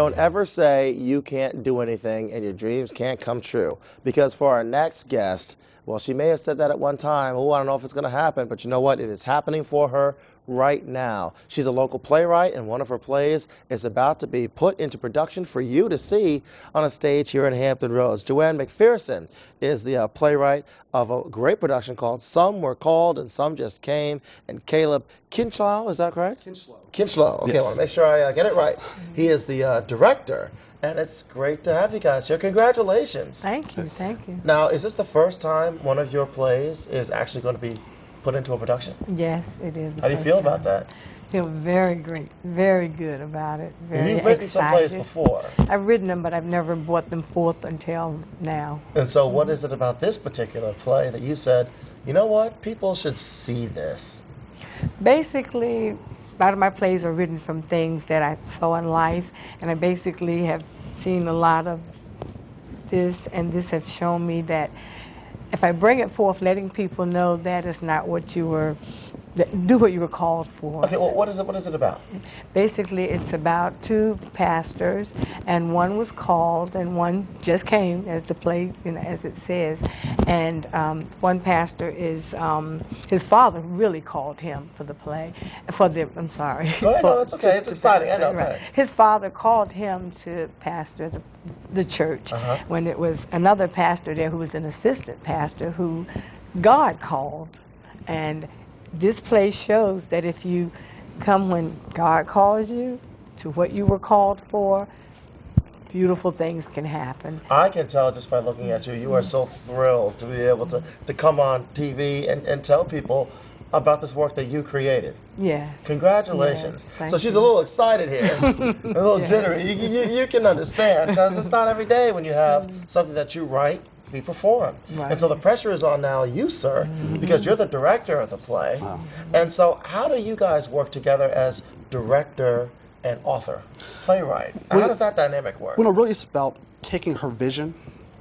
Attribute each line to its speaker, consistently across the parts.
Speaker 1: don't ever say you can't do anything and your dreams can't come true. Because for our next guest, well, she may have said that at one time. Oh, I don't know if it's going to happen, but you know what? It is happening for her right now. She's a local playwright, and one of her plays is about to be put into production for you to see on a stage here in Hampton Roads. Joanne McPherson is the uh, playwright of a great production called Some Were Called and Some Just Came, and Caleb Kinchlow, is that correct?
Speaker 2: Kinchlow.
Speaker 1: Kinchlow. Okay,
Speaker 2: Yes.
Speaker 1: I want to make sure I uh, get it right. He is the uh, director, and it's great to have you guys here. Congratulations.
Speaker 3: Thank you, thank you.
Speaker 1: Now, is this the first time one of your plays is actually going to be put into a production?
Speaker 3: Yes, it is.
Speaker 1: How do you feel about
Speaker 3: time.
Speaker 1: that?
Speaker 3: Feel very great, very good about it. Very
Speaker 1: You've written some plays before.
Speaker 3: I've written them, but I've never brought them forth until now.
Speaker 1: And so, what is it about this particular play that you said, you know what, people should see this?
Speaker 3: Basically, a lot of my plays are written from things that I saw in life, and I basically have seen a lot of this, and this has shown me that if I bring it forth, letting people know that is not what you were, do what you were called for.
Speaker 1: Okay, well, what is it? What is it about?
Speaker 3: Basically, it's about two pastors, and one was called, and one just came, as the play, you know, as it says. And um, one pastor is um, his father really called him for the play, for the. I'm sorry.
Speaker 1: Ahead,
Speaker 3: for-
Speaker 1: no, it's okay. It's
Speaker 3: to- to
Speaker 1: exciting. I
Speaker 3: pastor,
Speaker 1: know,
Speaker 3: right. His father called him to pastor the, the church
Speaker 1: Uh-huh.
Speaker 3: when it was another pastor there who was an assistant pastor who God called, and this place shows that if you come when God calls you to what you were called for, beautiful things can happen.
Speaker 1: I can tell just by looking at you, you are so thrilled to be able to, to come on TV and, and tell people about this work that you created.
Speaker 3: Yeah.
Speaker 1: Congratulations.
Speaker 3: Yes,
Speaker 1: so she's
Speaker 3: you.
Speaker 1: a little excited here, a little jittery. You, you, you can understand because it's not every day when you have something that you write be performed.
Speaker 3: Right.
Speaker 1: And so the pressure is on now you, sir, because you're the director of the play.
Speaker 2: Wow.
Speaker 1: And so how do you guys work together as director and author, playwright? How does that dynamic work?
Speaker 2: Well, no, really, it's about taking her vision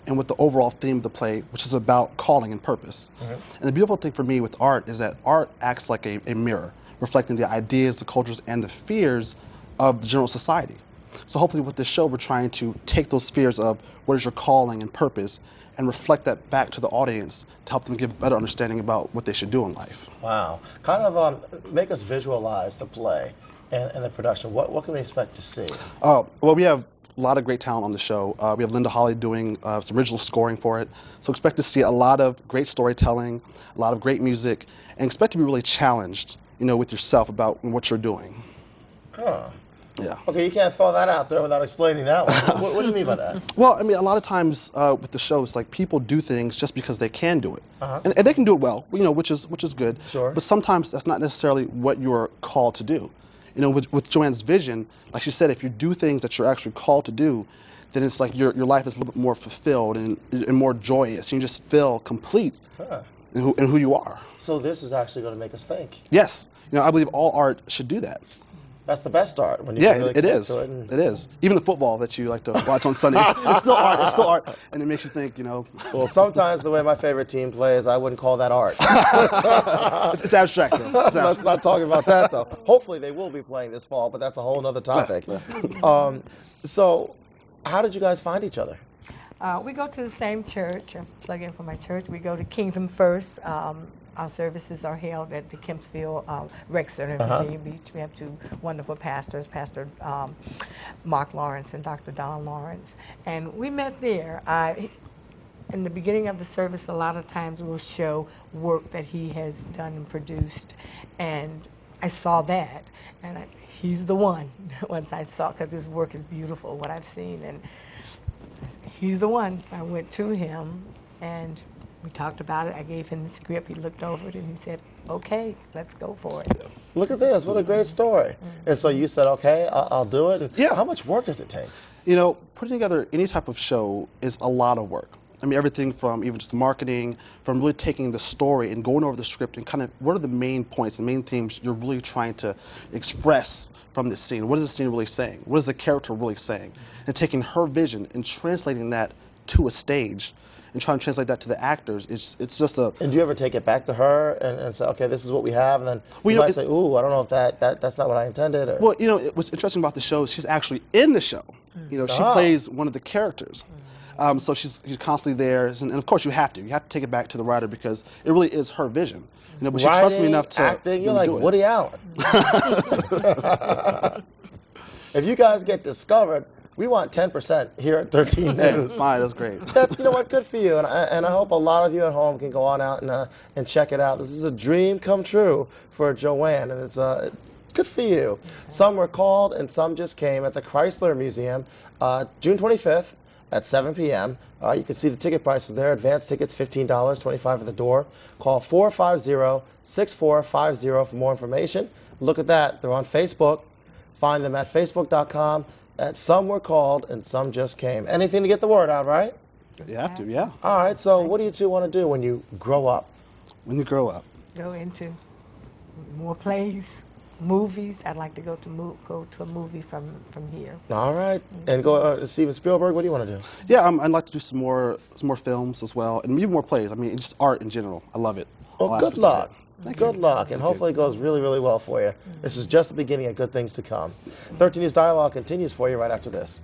Speaker 2: and with the overall theme of the play, which is about calling and purpose.
Speaker 1: Mhm.
Speaker 2: And the beautiful thing for me with art is that art acts like a, a mirror, reflecting the ideas, the cultures, and the fears of the general society. So hopefully with this show, we're trying to take those fears of what is your calling and purpose and reflect that back to the audience to help them give a better understanding about what they should do in life.
Speaker 1: Wow. Kind of um, make us visualize the play and, and the production. What, what can we expect to see?
Speaker 2: Uh, well, we have a lot of great talent on the show. Uh, we have Linda Holly doing uh, some original scoring for it. So expect to see a lot of great storytelling, a lot of great music, and expect to be really challenged, you know, with yourself about what you're doing.
Speaker 1: Huh.
Speaker 2: Yeah.
Speaker 1: Okay, you can't throw that out there without explaining that one. what, what do you mean by that?
Speaker 2: Well, I mean, a lot of times uh, with the show, it's like people do things just because they can do it,
Speaker 1: Uh-huh.
Speaker 2: and, and they can do it well, you know, which is which is good.
Speaker 1: Sure.
Speaker 2: But sometimes that's not necessarily what you're called to do. You know, with, with Joanne's vision, like she said, if you do things that you're actually called to do, then it's like your your life is a little bit more fulfilled and, and more joyous. You just feel complete
Speaker 1: Huh.
Speaker 2: in who, in who you are.
Speaker 1: So this is actually going to make us think.
Speaker 2: Yes. You know, I believe all art should do that.
Speaker 1: That's the best art when you
Speaker 2: Yeah,
Speaker 1: can really
Speaker 2: it, it
Speaker 1: commit
Speaker 2: is.
Speaker 1: to it. and-
Speaker 2: It is. Even the football that you like to watch on Sunday, it's still art. It's still art, and it makes you think. You know,
Speaker 1: Well, sometimes the way my favorite team plays, I wouldn't call that art.
Speaker 2: it's, it's abstract. Though. It's
Speaker 1: Let's not talk about that, though. Hopefully, they will be playing this fall, but that's a whole other topic. um, so, how did you guys find each other?
Speaker 3: Uh, we go to the same church. I plug in for my church. We go to Kingdom First. Um, our services are held at the Kempsville uh, Rec Center in
Speaker 1: Uh-huh.
Speaker 3: Virginia Beach. We have two wonderful pastors, Pastor um, Mark Lawrence and Dr. Don Lawrence. And we met there. I, in the beginning of the service, a lot of times we'll show work that he has done and produced. And I saw that, and I, he's the one. Once I saw, because his work is beautiful, what I've seen, and he's the one. I went to him, and we talked about it. I gave him the script. He looked over it, and he said, "Okay, let's go for it."
Speaker 1: Look at this. What a great story. Mm-hmm. And so you said, okay, I'll, I'll do it.
Speaker 2: Yeah.
Speaker 1: How much work does it take?
Speaker 2: You know, putting together any type of show is a lot of work. I mean, everything from even just marketing, from really taking the story and going over the script and kind of what are the main points, the main themes you're really trying to express from this scene. What is the scene really saying? What is the character really saying? Mm-hmm. And taking her vision and translating that to a stage and trying to translate that to the actors. It's, it's just a,
Speaker 1: And do you ever take it back to her and, and say, okay, this is what we have, and then
Speaker 2: Well,
Speaker 1: you
Speaker 2: you know,
Speaker 1: might say, ooh, I don't know if that, that that's not what I intended, or
Speaker 2: Well, you know, it- what's interesting about the show is she's actually in the show. You know, she
Speaker 1: Ah.
Speaker 2: plays one of the characters. Um, so she's, she's constantly there, and, and of course you have to. You have to take it back to the writer because it really is her vision. You know, but she trusts me enough to
Speaker 1: acting, you're like
Speaker 2: do it.
Speaker 1: Woody Allen. if you guys get discovered, we want 10% here at 13
Speaker 2: Hey,
Speaker 1: News.
Speaker 2: fine, that's great.
Speaker 1: That's you know what, good for you, and I, and I hope a lot of you at home can go on out and uh, and check it out. This is a dream come true for Joanne, and it's uh, good for you. Some were called, and some just came at the Chrysler Museum, uh, June 25th at 7 p.m. Uh, you can see the ticket prices there. Advance tickets $15, 25 at the door. Call 450-6450 for more information. Look at that. They're on Facebook. Find them at facebook.com. At some were called and some just came. Anything to get the word out, right?
Speaker 2: You have to, yeah.
Speaker 1: All right. So, what do you two want to do when you grow up?
Speaker 2: When you grow up.
Speaker 3: Go into more plays, movies. I'd like to go to mo- go to a movie from from here.
Speaker 1: All right. And go, uh, Steven Spielberg. What do you want to do?
Speaker 2: Yeah, um, I'd like to do some more some more films as well, and even more plays. I mean, just art in general. I love it.
Speaker 1: Well,
Speaker 2: All
Speaker 1: good
Speaker 2: aspects of
Speaker 1: luck.
Speaker 2: It. Thank
Speaker 1: Good
Speaker 2: you.
Speaker 1: luck, and
Speaker 2: Thank you.
Speaker 1: hopefully it goes really, really well for you. This is just the beginning of good things to come. Mm-hmm. 13 News Dialogue continues for you right after this.